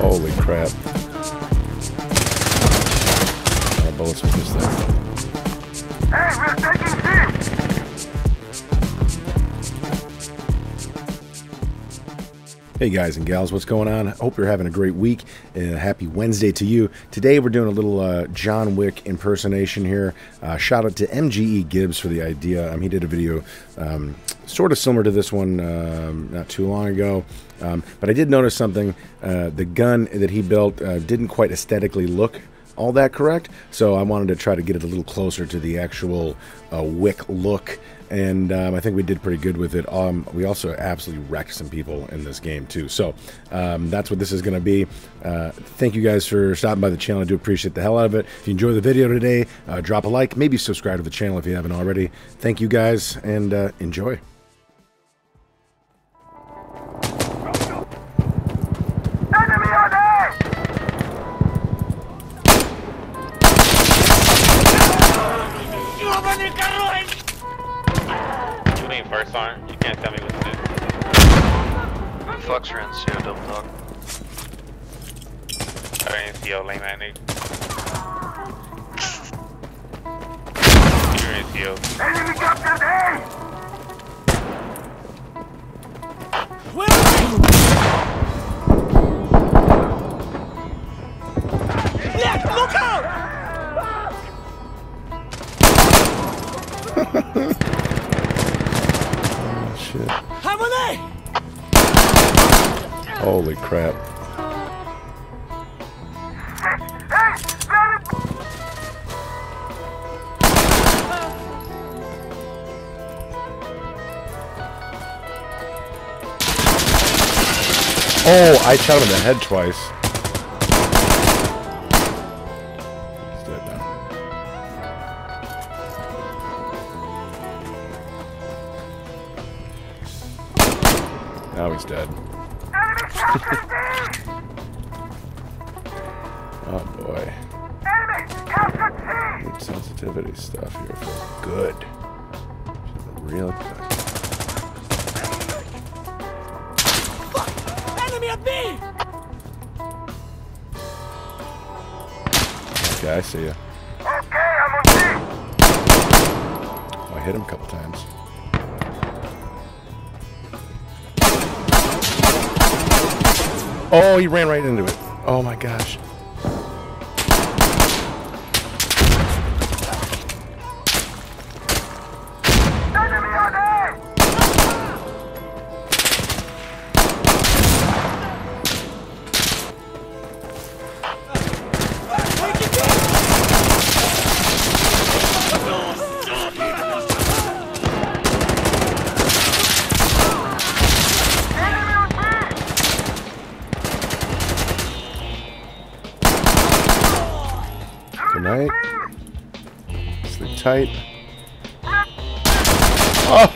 Holy crap. Uh, bullets with this thing. Hey, we're taking Hey guys and gals, what's going on? I hope you're having a great week. Uh, happy Wednesday to you. Today we're doing a little uh, John Wick impersonation here. Uh, shout out to MGE Gibs for the idea. Um, he did a video um, sort of similar to this one um, not too long ago. Um, but I did notice something. Uh, the gun that he built uh, didn't quite aesthetically look all that correct. So I wanted to try to get it a little closer to the actual uh, Wick look, and um, I think we did pretty good with it. Um, we also absolutely wrecked some people in this game too. So um, that's what this is going to be. Uh, thank you guys for stopping by the channel. I do appreciate the hell out of it. If you enjoyed the video today, uh, drop a like, maybe subscribe to the channel if you haven't already. Thank you guys, and uh, enjoy. You ain't first on. You can't tell me what to do. Fox ran CO double dog. I didn't see your lame ass nigga. You're in CO. Enemy captured A! Shit. Holy crap. Oh, I shot him in the head twice. He's dead now. Now he's dead. Enemy captured B! Oh boy. Enemy captured C! Good sensitivity stuff here for good. Real good. Enemy at B! Okay, I see ya. Okay, I'm on C! Oh, I hit him a couple times. Oh, he ran right into it. Oh my gosh. Good night. Sleep tight. Oh,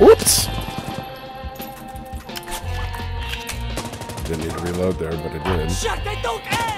whoops. Didn't need to reload there, but I did.